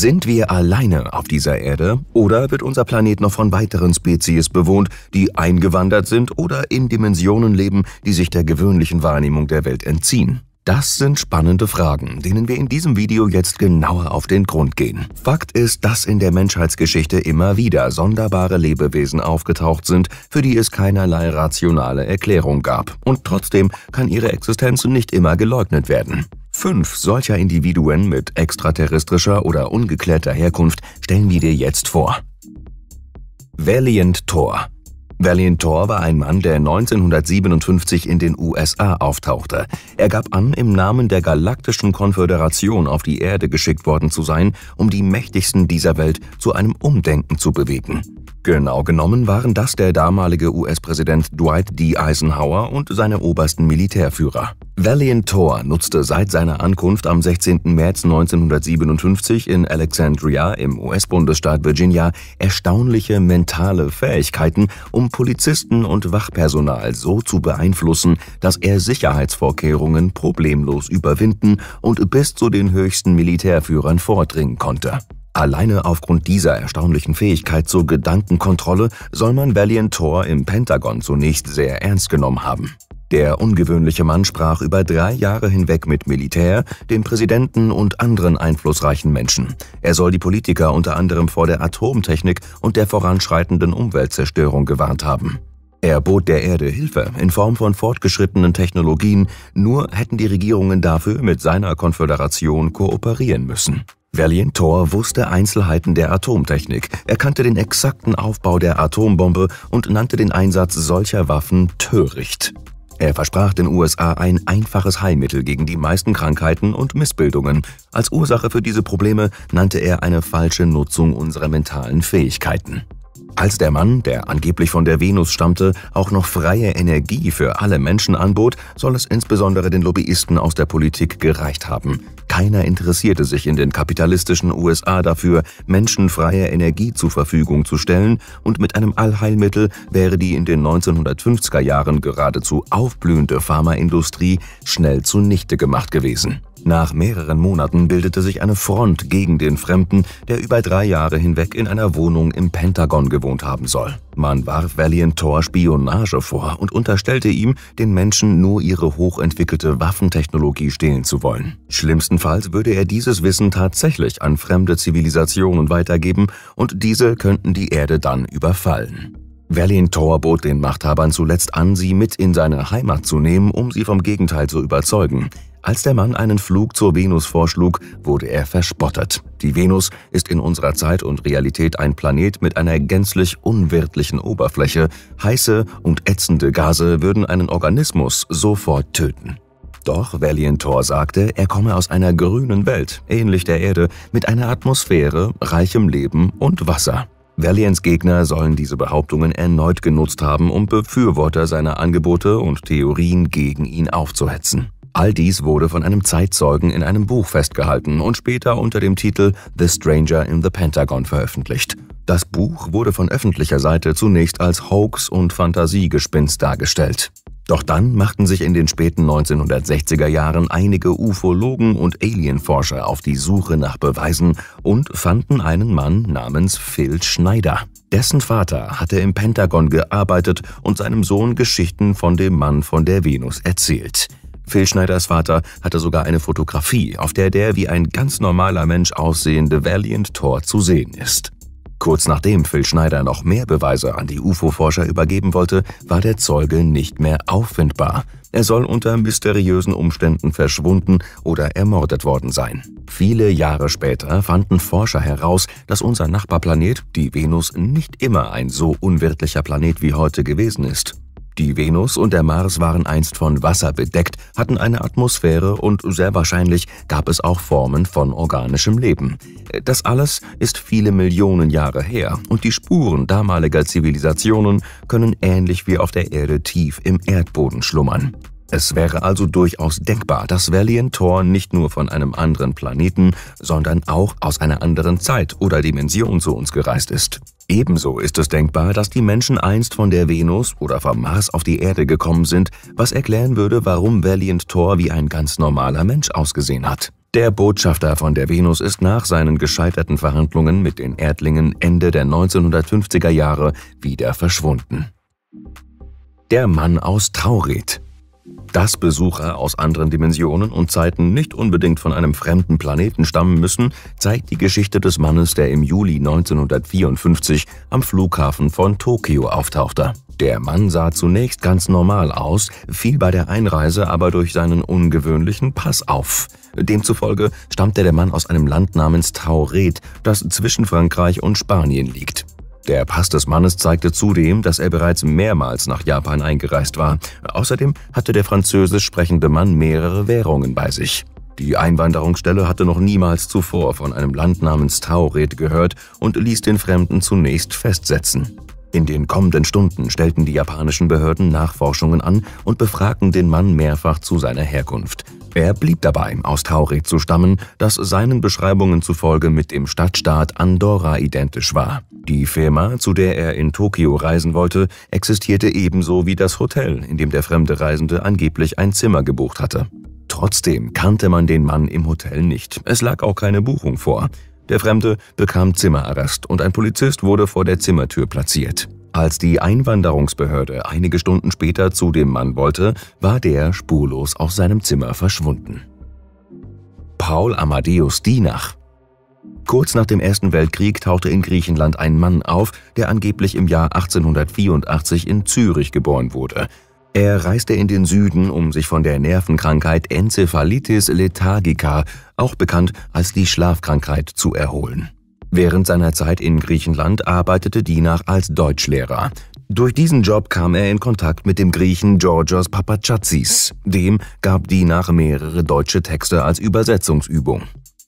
Sind wir alleine auf dieser Erde oder wird unser Planet noch von weiteren Spezies bewohnt, die eingewandert sind oder in Dimensionen leben, die sich der gewöhnlichen Wahrnehmung der Welt entziehen? Das sind spannende Fragen, denen wir in diesem Video jetzt genauer auf den Grund gehen. Fakt ist, dass in der Menschheitsgeschichte immer wieder sonderbare Lebewesen aufgetaucht sind, für die es keinerlei rationale Erklärung gab. Und trotzdem kann ihre Existenz nicht immer geleugnet werden. Fünf solcher Individuen mit extraterrestrischer oder ungeklärter Herkunft stellen wir dir jetzt vor. Valiant Thor Valiant Thor war ein Mann, der 1957 in den USA auftauchte. Er gab an, im Namen der Galaktischen Konföderation auf die Erde geschickt worden zu sein, um die Mächtigsten dieser Welt zu einem Umdenken zu bewegen. Genau genommen waren das der damalige US-Präsident Dwight D. Eisenhower und seine obersten Militärführer. Valiant Thor nutzte seit seiner Ankunft am 16. März 1957 in Alexandria im US-Bundesstaat Virginia erstaunliche mentale Fähigkeiten, um Polizisten und Wachpersonal so zu beeinflussen, dass er Sicherheitsvorkehrungen problemlos überwinden und bis zu den höchsten Militärführern vordringen konnte. Alleine aufgrund dieser erstaunlichen Fähigkeit zur Gedankenkontrolle soll man Valiant Thor im Pentagon zunächst sehr ernst genommen haben. Der ungewöhnliche Mann sprach über drei Jahre hinweg mit Militär, dem Präsidenten und anderen einflussreichen Menschen. Er soll die Politiker unter anderem vor der Atomtechnik und der voranschreitenden Umweltzerstörung gewarnt haben. Er bot der Erde Hilfe in Form von fortgeschrittenen Technologien, nur hätten die Regierungen dafür mit seiner Konföderation kooperieren müssen. Valiant Thor wusste Einzelheiten der Atomtechnik, er kannte den exakten Aufbau der Atombombe und nannte den Einsatz solcher Waffen töricht. Er versprach den USA ein einfaches Heilmittel gegen die meisten Krankheiten und Missbildungen. Als Ursache für diese Probleme nannte er eine falsche Nutzung unserer mentalen Fähigkeiten. Als der Mann, der angeblich von der Venus stammte, auch noch freie Energie für alle Menschen anbot, soll es insbesondere den Lobbyisten aus der Politik gereicht haben. Keiner interessierte sich in den kapitalistischen USA dafür, Menschen freie Energie zur Verfügung zu stellen, und mit einem Allheilmittel wäre die in den 1950er Jahren geradezu aufblühende Pharmaindustrie schnell zunichte gemacht gewesen. Nach mehreren Monaten bildete sich eine Front gegen den Fremden, der über drei Jahre hinweg in einer Wohnung im Pentagon gewohnt haben soll. Man warf Valiant Thor Spionage vor und unterstellte ihm, den Menschen nur ihre hochentwickelte Waffentechnologie stehlen zu wollen. Schlimmstenfalls würde er dieses Wissen tatsächlich an fremde Zivilisationen weitergeben und diese könnten die Erde dann überfallen. Valiant Thor bot den Machthabern zuletzt an, sie mit in seine Heimat zu nehmen, um sie vom Gegenteil zu überzeugen. Als der Mann einen Flug zur Venus vorschlug, wurde er verspottet. Die Venus ist in unserer Zeit und Realität ein Planet mit einer gänzlich unwirtlichen Oberfläche. Heiße und ätzende Gase würden einen Organismus sofort töten. Doch Valiant Thor sagte, er komme aus einer grünen Welt, ähnlich der Erde, mit einer Atmosphäre, reichem Leben und Wasser. Valiants Gegner sollen diese Behauptungen erneut genutzt haben, um Befürworter seiner Angebote und Theorien gegen ihn aufzuhetzen. All dies wurde von einem Zeitzeugen in einem Buch festgehalten und später unter dem Titel The Stranger in the Pentagon veröffentlicht. Das Buch wurde von öffentlicher Seite zunächst als Hoax und Fantasiegespinst dargestellt. Doch dann machten sich in den späten 1960er Jahren einige Ufologen und Alienforscher auf die Suche nach Beweisen und fanden einen Mann namens Phil Schneider. Dessen Vater hatte im Pentagon gearbeitet und seinem Sohn Geschichten von dem Mann von der Venus erzählt. Phil Schneiders Vater hatte sogar eine Fotografie, auf der der wie ein ganz normaler Mensch aussehende Valiant Thor zu sehen ist. Kurz nachdem Phil Schneider noch mehr Beweise an die UFO-Forscher übergeben wollte, war der Zeuge nicht mehr auffindbar. Er soll unter mysteriösen Umständen verschwunden oder ermordet worden sein. Viele Jahre später fanden Forscher heraus, dass unser Nachbarplanet, die Venus, nicht immer ein so unwirtlicher Planet wie heute gewesen ist. Die Venus und der Mars waren einst von Wasser bedeckt, hatten eine Atmosphäre und sehr wahrscheinlich gab es auch Formen von organischem Leben. Das alles ist viele Millionen Jahre her und die Spuren damaliger Zivilisationen können ähnlich wie auf der Erde tief im Erdboden schlummern. Es wäre also durchaus denkbar, dass Valiant Thor nicht nur von einem anderen Planeten, sondern auch aus einer anderen Zeit oder Dimension zu uns gereist ist. Ebenso ist es denkbar, dass die Menschen einst von der Venus oder vom Mars auf die Erde gekommen sind, was erklären würde, warum Valiant Thor wie ein ganz normaler Mensch ausgesehen hat. Der Botschafter von der Venus ist nach seinen gescheiterten Verhandlungen mit den Erdlingen Ende der 1950er Jahre wieder verschwunden. Der Mann aus Tauret dass Besucher aus anderen Dimensionen und Zeiten nicht unbedingt von einem fremden Planeten stammen müssen, zeigt die Geschichte des Mannes, der im Juli 1954 am Flughafen von Tokio auftauchte. Der Mann sah zunächst ganz normal aus, fiel bei der Einreise aber durch seinen ungewöhnlichen Pass auf. Demzufolge stammte der Mann aus einem Land namens Tauret, das zwischen Frankreich und Spanien liegt. Der Pass des Mannes zeigte zudem, dass er bereits mehrmals nach Japan eingereist war. Außerdem hatte der französisch sprechende Mann mehrere Währungen bei sich. Die Einwanderungsstelle hatte noch niemals zuvor von einem Land namens Tauret gehört und ließ den Fremden zunächst festsetzen. In den kommenden Stunden stellten die japanischen Behörden Nachforschungen an und befragten den Mann mehrfach zu seiner Herkunft. Er blieb dabei, aus Tauret zu stammen, das seinen Beschreibungen zufolge mit dem Stadtstaat Andorra identisch war. Die Firma, zu der er in Tokio reisen wollte, existierte ebenso wie das Hotel, in dem der fremde Reisende angeblich ein Zimmer gebucht hatte. Trotzdem kannte man den Mann im Hotel nicht. Es lag auch keine Buchung vor. Der Fremde bekam Zimmerarrest und ein Polizist wurde vor der Zimmertür platziert. Als die Einwanderungsbehörde einige Stunden später zu dem Mann wollte, war der spurlos aus seinem Zimmer verschwunden. Paul Amadeus Dienach Kurz nach dem Ersten Weltkrieg tauchte in Griechenland ein Mann auf, der angeblich im Jahr 1884 in Zürich geboren wurde. Er reiste in den Süden, um sich von der Nervenkrankheit Enzephalitis lethargica, auch bekannt als die Schlafkrankheit, zu erholen. Während seiner Zeit in Griechenland arbeitete Dinach als Deutschlehrer. Durch diesen Job kam er in Kontakt mit dem Griechen Georgios Papachatzis. Dem gab Dinach mehrere deutsche Texte als Übersetzungsübung.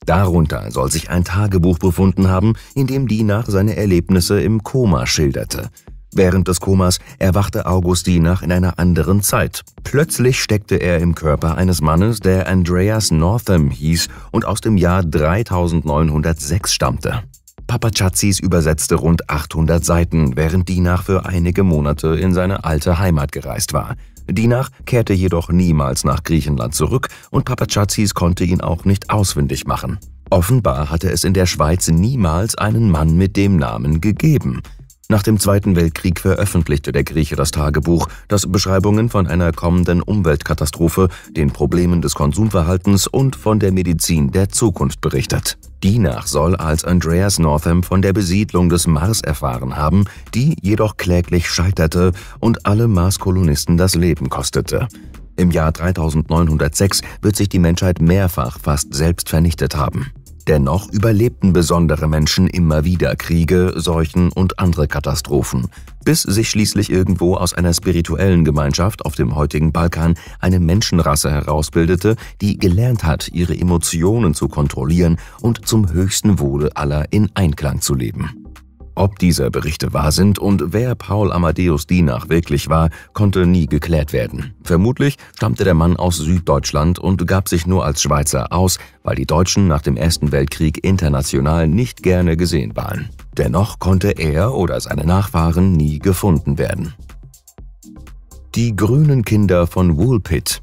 Darunter soll sich ein Tagebuch befunden haben, in dem Dinach seine Erlebnisse im Koma schilderte. Während des Komas erwachte Augustinach in einer anderen Zeit. Plötzlich steckte er im Körper eines Mannes, der Andreas Northam hieß und aus dem Jahr 3906 stammte. Papachazzis übersetzte rund 800 Seiten, während Dinach für einige Monate in seine alte Heimat gereist war. Dinach kehrte jedoch niemals nach Griechenland zurück und Papachazzis konnte ihn auch nicht ausfindig machen. Offenbar hatte es in der Schweiz niemals einen Mann mit dem Namen gegeben. Nach dem Zweiten Weltkrieg veröffentlichte der Grieche das Tagebuch, das Beschreibungen von einer kommenden Umweltkatastrophe, den Problemen des Konsumverhaltens und von der Medizin der Zukunft berichtet. Dinach soll als Andreas Northam von der Besiedlung des Mars erfahren haben, die jedoch kläglich scheiterte und alle Marskolonisten das Leben kostete. Im Jahr 3906 wird sich die Menschheit mehrfach fast selbst vernichtet haben. Dennoch überlebten besondere Menschen immer wieder Kriege, Seuchen und andere Katastrophen, bis sich schließlich irgendwo aus einer spirituellen Gemeinschaft auf dem heutigen Balkan eine Menschenrasse herausbildete, die gelernt hat, ihre Emotionen zu kontrollieren und zum höchsten Wohle aller in Einklang zu leben. Ob diese Berichte wahr sind und wer Paul Amadeus Dienach wirklich war, konnte nie geklärt werden. Vermutlich stammte der Mann aus Süddeutschland und gab sich nur als Schweizer aus, weil die Deutschen nach dem Ersten Weltkrieg international nicht gerne gesehen waren. Dennoch konnte er oder seine Nachfahren nie gefunden werden. Die grünen Kinder von Woolpit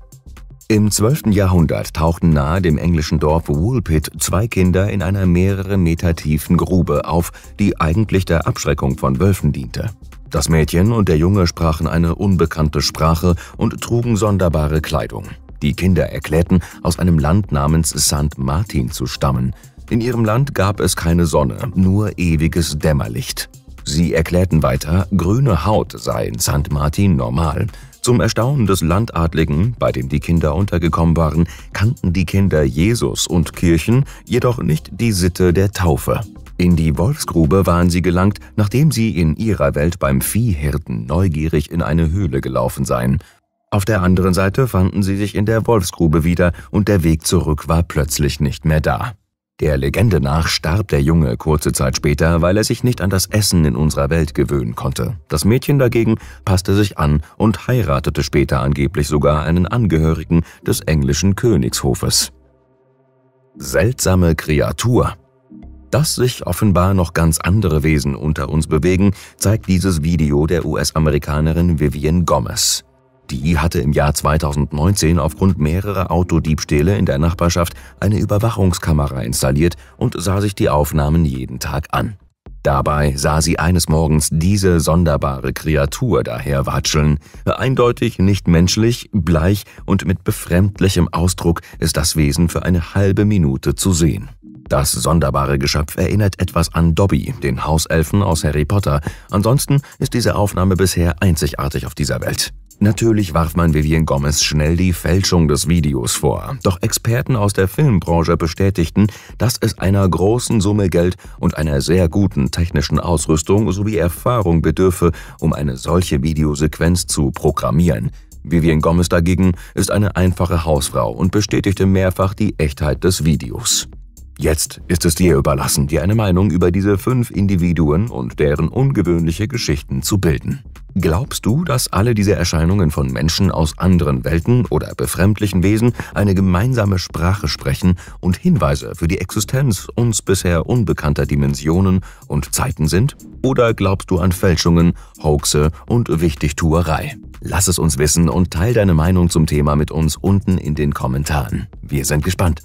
im 12. Jahrhundert tauchten nahe dem englischen Dorf Woolpit zwei Kinder in einer mehrere Meter tiefen Grube auf, die eigentlich der Abschreckung von Wölfen diente. Das Mädchen und der Junge sprachen eine unbekannte Sprache und trugen sonderbare Kleidung. Die Kinder erklärten, aus einem Land namens St. Martin zu stammen. In ihrem Land gab es keine Sonne, nur ewiges Dämmerlicht. Sie erklärten weiter, grüne Haut sei in St. Martin normal, zum Erstaunen des Landadligen, bei dem die Kinder untergekommen waren, kannten die Kinder Jesus und Kirchen jedoch nicht die Sitte der Taufe. In die Wolfsgrube waren sie gelangt, nachdem sie in ihrer Welt beim Viehhirten neugierig in eine Höhle gelaufen seien. Auf der anderen Seite fanden sie sich in der Wolfsgrube wieder und der Weg zurück war plötzlich nicht mehr da. Der Legende nach starb der Junge kurze Zeit später, weil er sich nicht an das Essen in unserer Welt gewöhnen konnte. Das Mädchen dagegen passte sich an und heiratete später angeblich sogar einen Angehörigen des englischen Königshofes. Seltsame Kreatur. Dass sich offenbar noch ganz andere Wesen unter uns bewegen, zeigt dieses Video der US-Amerikanerin Vivian Gomez. Die hatte im Jahr 2019 aufgrund mehrerer Autodiebstähle in der Nachbarschaft eine Überwachungskamera installiert und sah sich die Aufnahmen jeden Tag an. Dabei sah sie eines Morgens diese sonderbare Kreatur daherwatscheln. Eindeutig nicht menschlich, bleich und mit befremdlichem Ausdruck ist das Wesen für eine halbe Minute zu sehen. Das sonderbare Geschöpf erinnert etwas an Dobby, den Hauselfen aus Harry Potter. Ansonsten ist diese Aufnahme bisher einzigartig auf dieser Welt. Natürlich warf man Vivian Gomez schnell die Fälschung des Videos vor, doch Experten aus der Filmbranche bestätigten, dass es einer großen Summe Geld und einer sehr guten technischen Ausrüstung sowie Erfahrung bedürfe, um eine solche Videosequenz zu programmieren. Vivian Gomez dagegen ist eine einfache Hausfrau und bestätigte mehrfach die Echtheit des Videos. Jetzt ist es dir überlassen, dir eine Meinung über diese fünf Individuen und deren ungewöhnliche Geschichten zu bilden. Glaubst du, dass alle diese Erscheinungen von Menschen aus anderen Welten oder befremdlichen Wesen eine gemeinsame Sprache sprechen und Hinweise für die Existenz uns bisher unbekannter Dimensionen und Zeiten sind? Oder glaubst du an Fälschungen, Hoaxe und Wichtigtuerei? Lass es uns wissen und teil deine Meinung zum Thema mit uns unten in den Kommentaren. Wir sind gespannt.